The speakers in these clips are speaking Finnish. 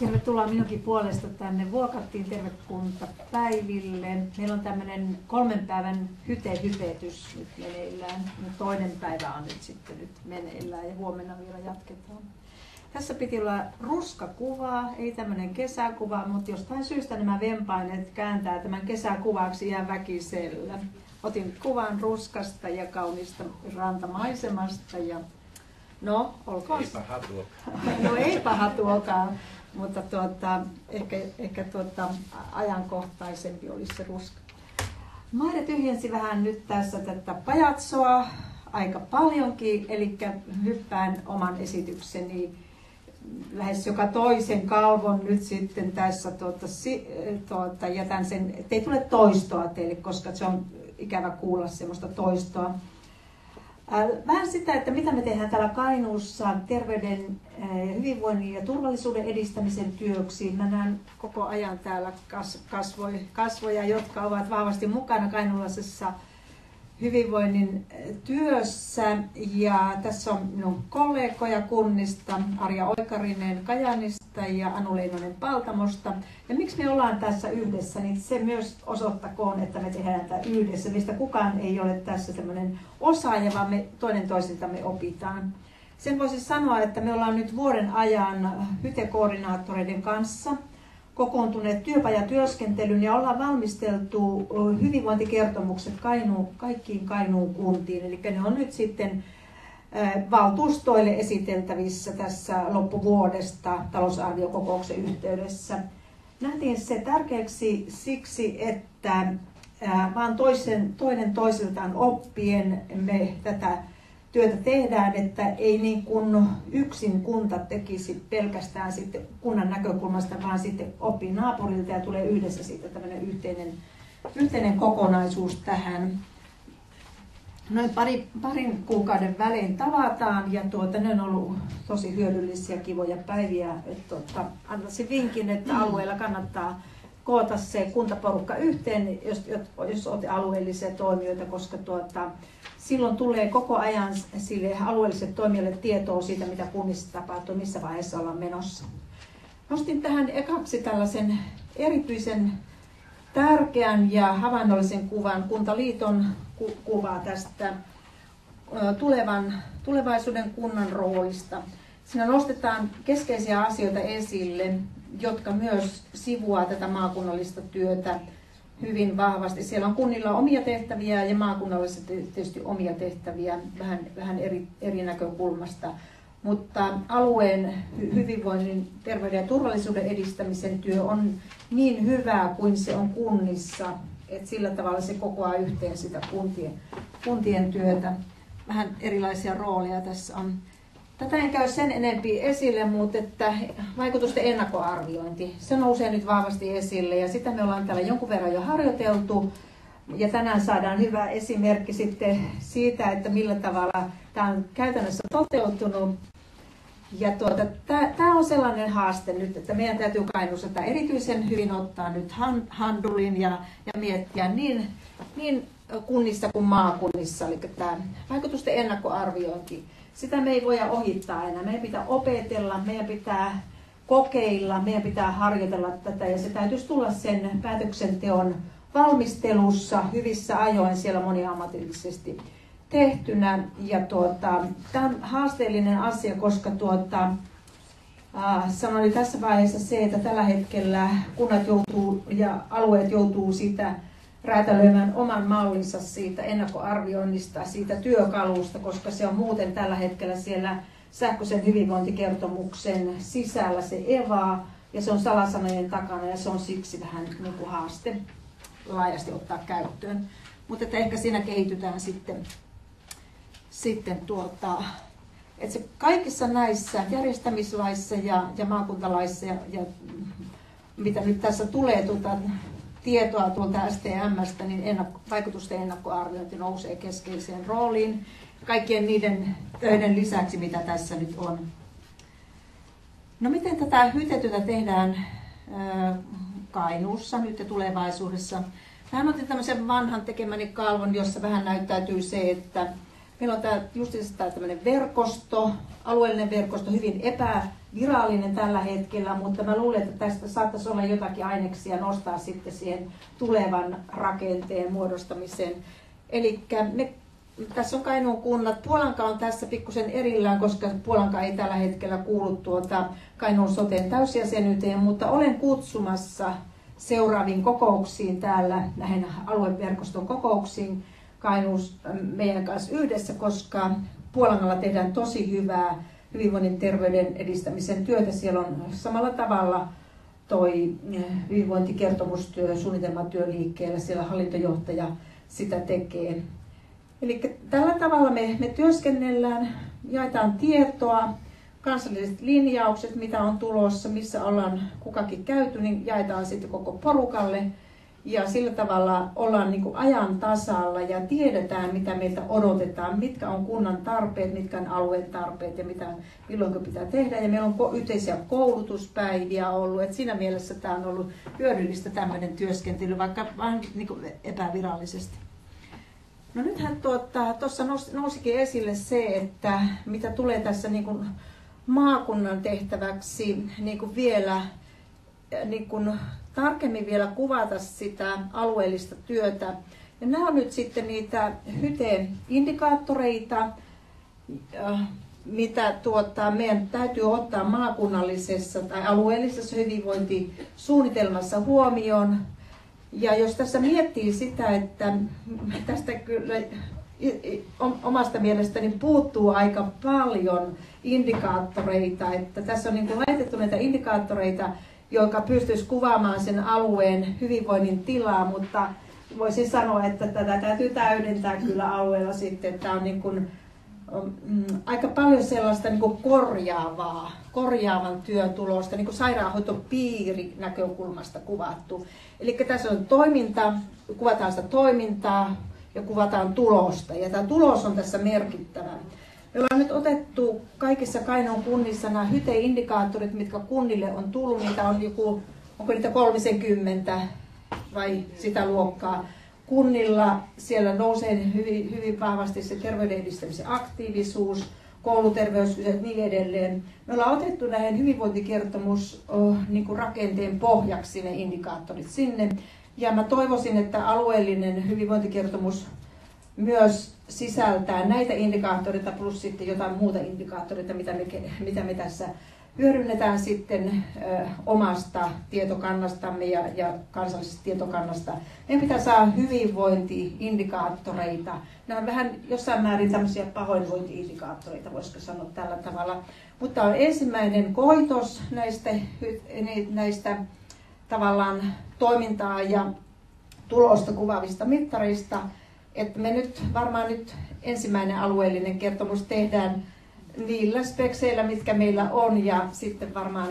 Tervetuloa minunkin puolesta tänne Vuokattiin tervekuntapäiville. Meillä on tämmöinen kolmen päivän hytehypetys nyt meneillään. Toinen päivä on nyt sitten nyt meneillään ja huomenna vielä jatketaan. Tässä piti olla ruskakuva, ei tämmöinen kesäkuva, mutta jostain syystä nämä vempainet kääntää tämän kesäkuvaksi ihan väkisellä. Otin kuvan ruskasta ja kaunista rantamaisemasta ja no, olkoon. Ei paha No ei paha tuokaan, mutta tuota, ehkä, ehkä tuota, ajankohtaisempi olisi se ruska. Maire tyhjensi vähän nyt tässä tätä pajatsoa aika paljonkin, eli hyppään oman esitykseni lähes joka toisen kalvon nyt sitten tässä tuota, si, tuota, jätän sen, ettei tule toistoa teille, koska se on ikävä kuulla semmoista toistoa. Vähän sitä, että mitä me tehdään täällä Kainuussa terveyden, hyvinvoinnin ja turvallisuuden edistämisen työksi. Mä näen koko ajan täällä kasvoja, jotka ovat vahvasti mukana kainuulaisessa hyvinvoinnin työssä. Ja tässä on minun kollegoja kunnista, Arja Oikarinen Kajanista ja Anu Leinonen Paltamosta. Ja miksi me ollaan tässä yhdessä, niin se myös osoittakoon, että me tehdään tätä yhdessä, mistä kukaan ei ole tässä sellainen osaaja, vaan me toinen toisiltamme opitaan. Sen voisi sanoa, että me ollaan nyt vuoden ajan hytekoordinaattoreiden kanssa – kokoontuneet työpajatyöskentelyn ja ollaan valmisteltu hyvinvointikertomukset kaikkiin Kainuun kuntiin. Eli ne on nyt sitten valtuustoille esiteltävissä tässä loppuvuodesta talousarviokokouksen yhteydessä. Nähtiin se tärkeäksi siksi, että vaan toisen, toinen toisiltaan oppien me tätä työtä tehdään, että ei niin kuin yksin kunta tekisi pelkästään sitten kunnan näkökulmasta, vaan sitten oppii naapurilta ja tulee yhdessä siitä tämmöinen yhteinen, yhteinen kokonaisuus tähän. Noin pari, parin kuukauden välein tavataan ja tuota, ne on ollut tosi hyödyllisiä, kivoja päiviä. tuota, antaisin vinkin, että alueella kannattaa koota se kuntaporukka yhteen, jos, jos olette alueellisia toimijoita, koska tuota, silloin tulee koko ajan sille alueelliselle toimijalle tietoa siitä, mitä kunnissa tapahtuu, missä vaiheessa ollaan menossa. Nostin tähän ekaksi tällaisen erityisen tärkeän ja havainnollisen kuvan, Kuntaliiton ku- kuvaa tästä tulevan, tulevaisuuden kunnan roolista. Siinä nostetaan keskeisiä asioita esille, jotka myös sivuaa tätä maakunnallista työtä hyvin vahvasti. Siellä on kunnilla omia tehtäviä ja maakunnalla tietysti omia tehtäviä vähän, vähän eri, eri näkökulmasta. Mutta alueen hyvinvoinnin, terveyden ja turvallisuuden edistämisen työ on niin hyvää kuin se on kunnissa. Että sillä tavalla se kokoaa yhteen sitä kuntien, kuntien työtä. Vähän erilaisia rooleja tässä on. Tätä en käy sen enempi esille, mutta että vaikutusten ennakkoarviointi, se nousee nyt vahvasti esille ja sitä me ollaan täällä jonkun verran jo harjoiteltu. Ja tänään saadaan hyvä esimerkki sitten siitä, että millä tavalla tämä on käytännössä toteutunut. Ja tuota, tämä on sellainen haaste nyt, että meidän täytyy Kainuussa erityisen hyvin ottaa nyt handulin ja, ja miettiä niin, niin kunnissa kuin maakunnissa, eli tämä vaikutusten ennakkoarviointi sitä me ei voida ohittaa enää. Meidän pitää opetella, meidän pitää kokeilla, meidän pitää harjoitella tätä. Ja se täytyisi tulla sen päätöksenteon valmistelussa hyvissä ajoin siellä moniammatillisesti tehtynä. Ja tuota, tämä on haasteellinen asia, koska tuota, äh, sanoin tässä vaiheessa se, että tällä hetkellä kunnat joutuu ja alueet joutuu sitä räätälöimään oman mallinsa siitä ennakkoarvioinnista, siitä työkalusta, koska se on muuten tällä hetkellä siellä sähköisen hyvinvointikertomuksen sisällä se EVA, ja se on salasanojen takana, ja se on siksi vähän niin kuin haaste laajasti ottaa käyttöön. Mutta että ehkä siinä kehitytään sitten, sitten tuota, että se kaikissa näissä järjestämislaissa ja, ja maakuntalaissa ja, ja mitä nyt tässä tulee tuota, tietoa tuolta STMstä, niin ennakko, vaikutusten ennakkoarviointi nousee keskeiseen rooliin kaikkien niiden töiden lisäksi, mitä tässä nyt on. No miten tätä hytetytä tehdään Kainuussa nyt ja tulevaisuudessa? Mä otin tämmöisen vanhan tekemäni kalvon, jossa vähän näyttäytyy se, että meillä on tämä, just tämä verkosto, alueellinen verkosto, hyvin epä, virallinen tällä hetkellä, mutta mä luulen, että tästä saattaisi olla jotakin aineksia nostaa sitten siihen tulevan rakenteen muodostamiseen. Eli tässä on Kainuun kunnat. Puolanka on tässä pikkusen erillään, koska Puolanka ei tällä hetkellä kuulu tuota Kainuun soteen täysjäsenyyteen, mutta olen kutsumassa seuraaviin kokouksiin täällä, näihin alueverkoston kokouksiin Kainuus meidän kanssa yhdessä, koska Puolangalla tehdään tosi hyvää hyvinvoinnin terveyden edistämisen työtä. Siellä on samalla tavalla toi eh, hyvinvointikertomustyö, suunnitelmatyö liikkeellä, siellä hallintojohtaja sitä tekee. Eli tällä tavalla me, me työskennellään, jaetaan tietoa, kansalliset linjaukset, mitä on tulossa, missä ollaan kukakin käyty, niin jaetaan sitten koko porukalle. Ja sillä tavalla ollaan niin kuin ajan tasalla ja tiedetään, mitä meiltä odotetaan, mitkä on kunnan tarpeet, mitkä on alueen tarpeet ja mitä milloin pitää tehdä. Ja meillä on yhteisiä koulutuspäiviä ollut, että siinä mielessä tämä on ollut hyödyllistä tämmöinen työskentely, vaikka vähän niin kuin epävirallisesti. No nythän tuossa tuota, nousikin esille se, että mitä tulee tässä niin kuin maakunnan tehtäväksi niin kuin vielä niin kuin tarkemmin vielä kuvata sitä alueellista työtä. Ja nämä on nyt sitten niitä hyte-indikaattoreita, mitä tuota, meidän täytyy ottaa maakunnallisessa tai alueellisessa hyvinvointisuunnitelmassa huomioon. Ja jos tässä miettii sitä, että tästä kyllä omasta mielestäni puuttuu aika paljon indikaattoreita, että tässä on niin laitettu näitä indikaattoreita, joka pystyisi kuvaamaan sen alueen hyvinvoinnin tilaa, mutta voisin sanoa, että tätä täytyy täydentää kyllä alueella sitten. Tämä on niin kuin, mm, aika paljon sellaista niin kuin korjaavaa, korjaavan työtulosta, niin kuin sairaanhoitopiiri näkökulmasta kuvattu. Eli tässä on toiminta, kuvataan sitä toimintaa ja kuvataan tulosta. Ja tämä tulos on tässä merkittävä. Me ollaan nyt otettu kaikissa Kainuun kunnissa nämä hyteindikaattorit, mitkä kunnille on tullut. Niitä on joku, onko niitä 30 vai sitä luokkaa. Kunnilla siellä nousee hyvin, hyvin vahvasti se terveyden edistämisen aktiivisuus, kouluterveys ja niin edelleen. Me ollaan otettu näihin hyvinvointikertomus oh, niin kuin rakenteen pohjaksi ne indikaattorit sinne. Ja mä toivoisin, että alueellinen hyvinvointikertomus myös sisältää näitä indikaattoreita plus sitten jotain muuta indikaattoreita, mitä me, mitä me tässä hyödynnetään sitten ö, omasta tietokannastamme ja, ja kansallisesta tietokannasta. Meidän pitää saada hyvinvointiindikaattoreita. Nämä on vähän jossain määrin tämmöisiä pahoinvointiindikaattoreita, voisiko sanoa tällä tavalla. Mutta on ensimmäinen koitos näistä, näistä tavallaan toimintaa ja tulosta kuvaavista mittareista – että me nyt varmaan nyt ensimmäinen alueellinen kertomus tehdään niillä spekseillä, mitkä meillä on ja sitten varmaan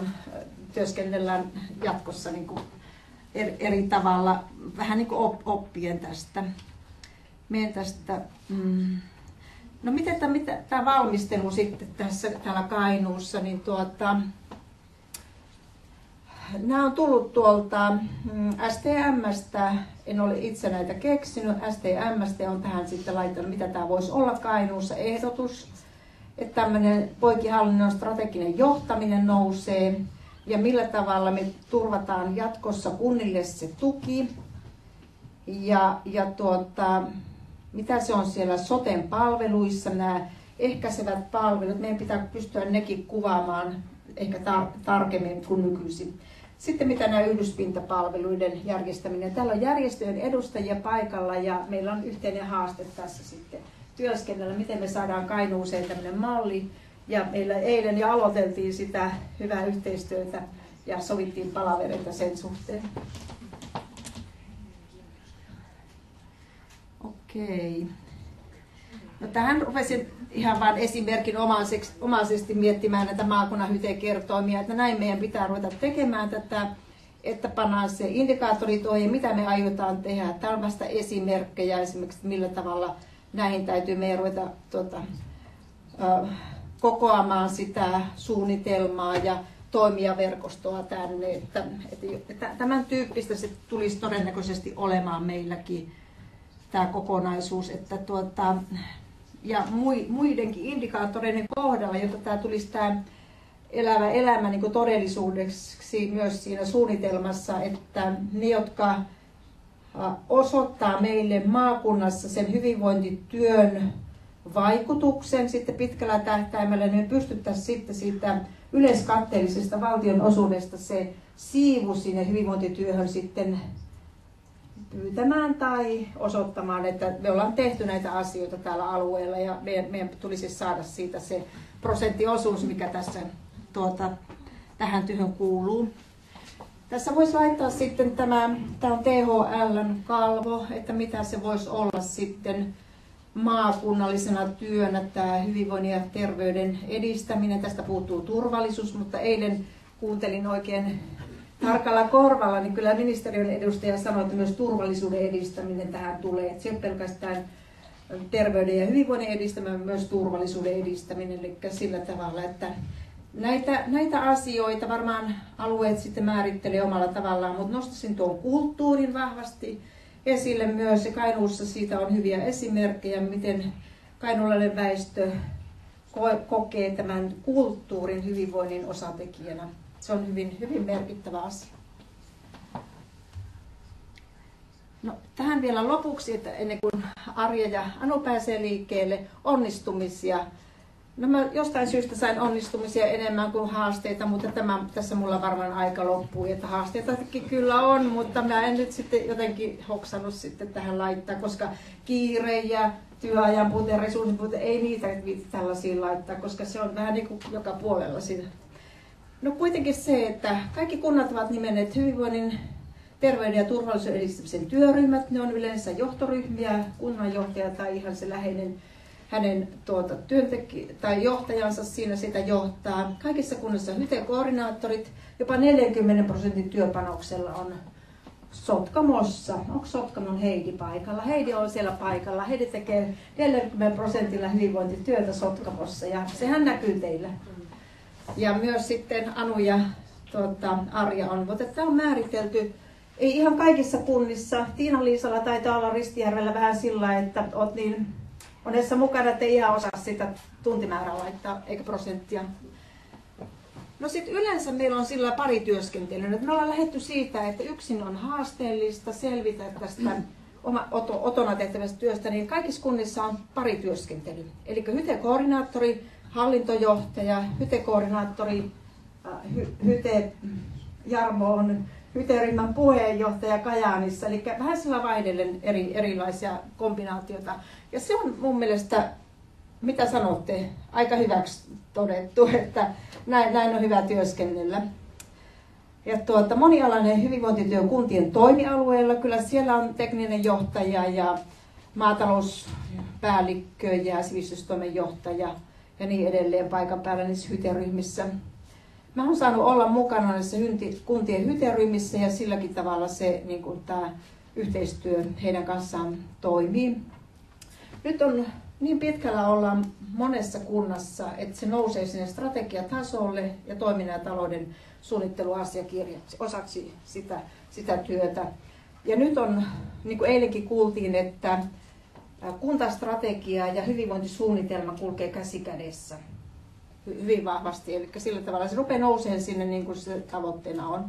työskennellään jatkossa niin kuin eri, eri tavalla, vähän niin kuin oppien tästä. Meidän tästä mm, No miten tämä, tämä valmistelu sitten tässä täällä Kainuussa, niin tuota, nämä on tullut tuolta mm, STMstä, en ole itse näitä keksinyt, STMstä on tähän sitten laittanut, mitä tämä voisi olla. Kainuussa, ehdotus, että tämmöinen poikihallinnon strateginen johtaminen nousee. Ja millä tavalla me turvataan jatkossa kunnille se tuki. Ja, ja tuota, mitä se on siellä soten palveluissa, nämä ehkäisevät palvelut, meidän pitää pystyä nekin kuvaamaan ehkä tar- tarkemmin kuin nykyisin. Sitten mitä nämä yhdyspintapalveluiden järjestäminen. Täällä on järjestöjen edustajia paikalla ja meillä on yhteinen haaste tässä sitten työskennellä, miten me saadaan Kainuuseen tämmöinen malli. Ja meillä eilen jo aloiteltiin sitä hyvää yhteistyötä ja sovittiin palavereita sen suhteen. Okei. No tähän rupesin ihan vain esimerkin omaisesti miettimään näitä maakunnan hytekertoimia, että näin meidän pitää ruveta tekemään tätä, että pannaan se indikaattori toihin, mitä me aiotaan tehdä. Tämä on vasta esimerkkejä esimerkiksi, millä tavalla näihin täytyy meidän ruveta tuota, kokoamaan sitä suunnitelmaa ja toimijaverkostoa tänne. Että, että tämän tyyppistä se tulisi todennäköisesti olemaan meilläkin tämä kokonaisuus, että tuota, ja muidenkin indikaattoreiden kohdalla, jotta tämä tulisi tämä elävä elämä niin todellisuudeksi myös siinä suunnitelmassa, että ne, jotka osoittaa meille maakunnassa sen hyvinvointityön vaikutuksen sitten pitkällä tähtäimellä, niin me pystyttäisiin sitten siitä yleiskatteellisesta valtion osuudesta se siivu sinne hyvinvointityöhön sitten pyytämään tai osoittamaan, että me ollaan tehty näitä asioita täällä alueella ja meidän, meidän tulisi saada siitä se prosenttiosuus, mikä tässä tuota, tähän työhön kuuluu. Tässä voisi laittaa sitten tämä, tämä on THLn kalvo, että mitä se voisi olla sitten maakunnallisena työnä tämä hyvinvoinnin ja terveyden edistäminen. Tästä puuttuu turvallisuus, mutta eilen kuuntelin oikein tarkalla korvalla, niin kyllä ministeriön edustaja sanoi, että myös turvallisuuden edistäminen tähän tulee. Että se pelkästään terveyden ja hyvinvoinnin edistäminen, myös turvallisuuden edistäminen, eli sillä tavalla, että näitä, näitä asioita varmaan alueet sitten määrittelee omalla tavallaan, mutta nostaisin tuon kulttuurin vahvasti esille myös. Ja Kainuussa siitä on hyviä esimerkkejä, miten kainuulainen väestö kokee tämän kulttuurin hyvinvoinnin osatekijänä. Se on hyvin, hyvin merkittävä asia. No, tähän vielä lopuksi, että ennen kuin Arja ja Anu pääsee liikkeelle, onnistumisia. No mä jostain syystä sain onnistumisia enemmän kuin haasteita, mutta tämä, tässä mulla varmaan aika loppuu, että haasteitakin kyllä on, mutta mä en nyt sitten jotenkin hoksannut sitten tähän laittaa, koska kiire ja työajan puute, resurssin puute, ei niitä tällaisiin laittaa, koska se on vähän niin kuin joka puolella siinä No kuitenkin se, että kaikki kunnat ovat nimenneet hyvinvoinnin, terveyden ja turvallisuuden edistämisen työryhmät. Ne on yleensä johtoryhmiä, kunnanjohtaja tai ihan se läheinen hänen tuota, työntekijä tai johtajansa siinä sitä johtaa. Kaikissa kunnissa HYTE-koordinaattorit, jopa 40 prosentin työpanoksella on Sotkamossa. Onko Sotkamon Heidi paikalla? Heidi on siellä paikalla. Heidi tekee 40 prosentilla hyvinvointityötä Sotkamossa ja sehän näkyy teillä. Ja myös sitten Anu ja tuota, Arja on, mutta tämä on määritelty ei ihan kaikissa kunnissa. Tiina-Liisalla taitaa olla Ristijärvellä vähän sillä, että olet niin monessa mukana, että ei ihan osaa sitä tuntimäärää laittaa, eikä prosenttia. No sitten yleensä meillä on sillä pari työskentelyä. Me ollaan lähetty siitä, että yksin on haasteellista selvitä tästä oma, otona tehtävästä työstä, niin kaikissa kunnissa on pari työskentely. Eli hyte-koordinaattori hallintojohtaja, hytekoordinaattori, äh, hy, hyte, Jarmo on hyteryhmän puheenjohtaja Kajaanissa, eli vähän sillä vaihdellen eri, erilaisia kombinaatioita. Ja se on mun mielestä, mitä sanotte, aika hyväksi todettu, että näin, näin on hyvä työskennellä. Ja tuota, monialainen hyvinvointityö kuntien toimialueella, kyllä siellä on tekninen johtaja ja maatalouspäällikkö ja sivistystoimen johtaja – ja niin edelleen paikan päällä niissä hyteryhmissä. Mä oon saanut olla mukana näissä kuntien hyteryhmissä ja silläkin tavalla se niin kuin tämä yhteistyö heidän kanssaan toimii. Nyt on niin pitkällä ollaan monessa kunnassa, että se nousee sinne strategiatasolle ja toiminnan ja talouden suunnitteluasiakirjaksi, osaksi sitä, sitä työtä. Ja nyt on, niin kuin eilenkin kuultiin, että kuntastrategia ja hyvinvointisuunnitelma kulkee käsi kädessä hyvin vahvasti. Eli sillä tavalla se rupeaa nousemaan sinne niin kuin se tavoitteena on.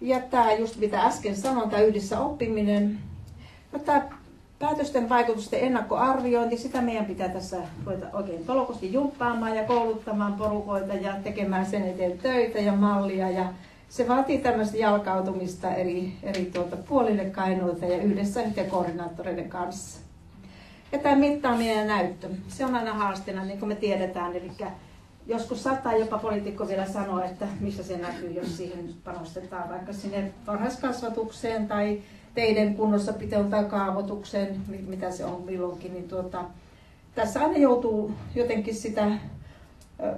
Ja tämä just mitä äsken sanoin, tämä yhdessä oppiminen. No, tämä päätösten vaikutusten ennakkoarviointi, sitä meidän pitää tässä ruveta oikein tolokosti jumppaamaan ja kouluttamaan porukoita ja tekemään sen eteen töitä ja mallia ja se vaatii tämmöistä jalkautumista eri, eri tuolta puolille kainuilta ja yhdessä koordinaattoreiden kanssa. Ja tämä mittaaminen ja näyttö, se on aina haasteena, niin kuin me tiedetään. Eli joskus saattaa jopa poliitikko vielä sanoa, että missä se näkyy, jos siihen panostetaan vaikka sinne varhaiskasvatukseen tai teidän kunnossapitoon tai kaavoitukseen, mitä se on milloinkin. Niin tuota, tässä aina joutuu jotenkin sitä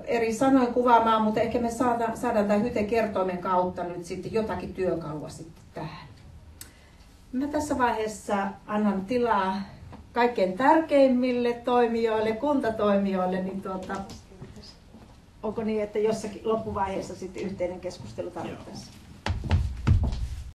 eri sanoin kuvaamaan, mutta ehkä me saadaan, saadaan tämän hytekertoimen kautta nyt sitten jotakin työkalua sitten tähän. Mä tässä vaiheessa annan tilaa kaikkein tärkeimmille toimijoille, kuntatoimijoille, niin tuota, onko niin, että jossakin loppuvaiheessa sitten yhteinen keskustelu tarvittaisiin?